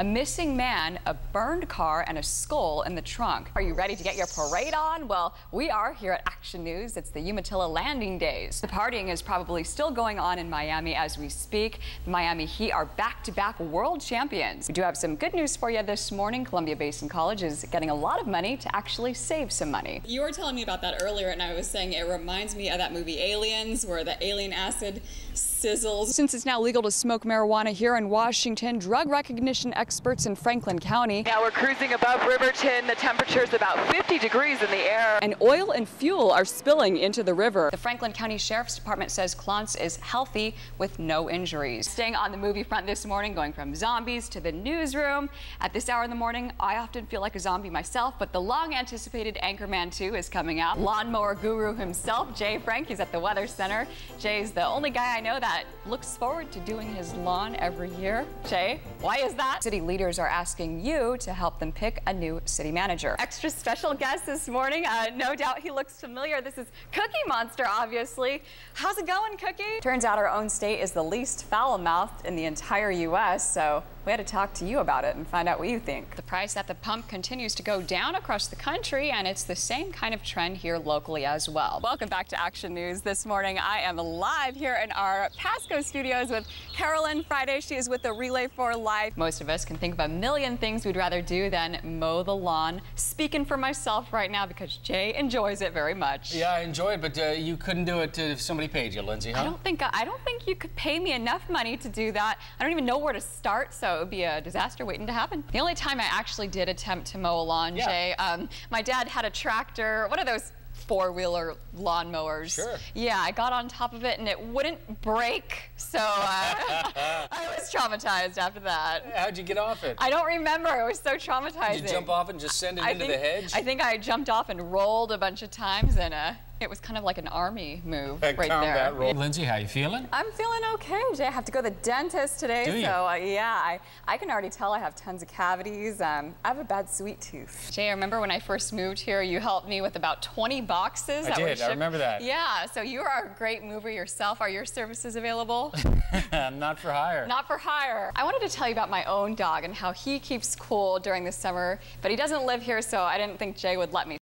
A missing man, a burned car, and a skull in the trunk. Are you ready to get your parade on? Well, we are here at Action News. It's the Umatilla Landing Days. The partying is probably still going on in Miami as we speak. The Miami Heat are back-to-back world champions. We do have some good news for you this morning. Columbia Basin College is getting a lot of money to actually save some money. You were telling me about that earlier, and I was saying it reminds me of that movie Aliens, where the alien acid sizzles. Since it's now legal to smoke marijuana here in Washington, drug recognition experts in Franklin County. Now we're cruising above Riverton. The temperature is about 50 degrees in the air, and oil and fuel are spilling into the river. The Franklin County Sheriff's Department says Clontz is healthy with no injuries. Staying on the movie front this morning, going from zombies to the newsroom. At this hour in the morning, I often feel like a zombie myself, but the long anticipated Anchorman 2 is coming out. Lawnmower guru himself, Jay Frank, is at the Weather Center. Jay's the only guy I know that looks forward to doing his lawn every year. Jay, why is that? City leaders are asking you to help them pick a new city manager. Extra special guest this morning. Uh, no doubt he looks familiar. This is Cookie Monster, obviously. How's it going, Cookie? Turns out our own state is the least foul-mouthed in the entire U.S., so we had to talk to you about it and find out what you think. The price at the pump continues to go down across the country, and it's the same kind of trend here locally as well. Welcome back to Action News. This morning, I am live here in our Pasco studios with Carolyn Friday. She is with the Relay for Life. Most of us can think of a million things we'd rather do than mow the lawn. Speaking for myself right now because Jay enjoys it very much. Yeah, I enjoy it, but uh, you couldn't do it if somebody paid you, Lindsey, huh? I don't think I don't think you could pay me enough money to do that. I don't even know where to start, so it would be a disaster waiting to happen. The only time I actually did attempt to mow a lawn, Yeah. Jay, um, my dad had a tractor. What are those? Four-wheeler lawnmowers. Sure. Yeah, I got on top of it and it wouldn't brake, so uh, I was traumatized after that. How'd you get off it? I don't remember. It was so traumatizing. Did you jump off and just send it I into think, the hedge? I think I jumped off and rolled a bunch of times, and uh, it was kind of like an army move A right combat there. roll. Lindsey, how you feeling? I'm feeling okay, Jay. I have to go to the dentist today, Do you? so uh, yeah, I, I can already tell I have tons of cavities. Um, I have a bad sweet tooth. Jay, I remember when I first moved here, you helped me with about 20 boxes. I that were did. I shipped- remember that. Yeah, so you are a great mover yourself. Are your services available? Not for hire. Not for hire. I wanted to tell you about my own dog and how he keeps cool during the summer, but he doesn't live here, so I didn't think Jay would let me